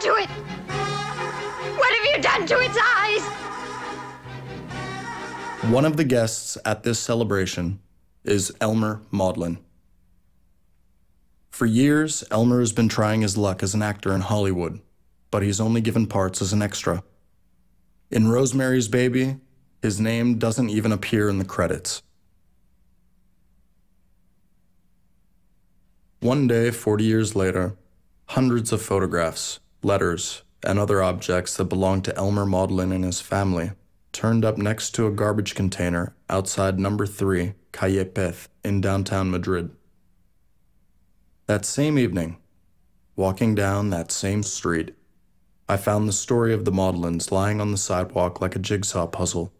to it? What have you done to its eyes? One of the guests at this celebration is Elmer Modlin. For years, Elmer has been trying his luck as an actor in Hollywood, but he's only given parts as an extra. In Rosemary's Baby, his name doesn't even appear in the credits. One day, 40 years later, hundreds of photographs, letters, and other objects that belonged to Elmer Modlin and his family turned up next to a garbage container outside number 3, Calle Pez, in downtown Madrid. That same evening, walking down that same street, I found the story of the Modlins lying on the sidewalk like a jigsaw puzzle,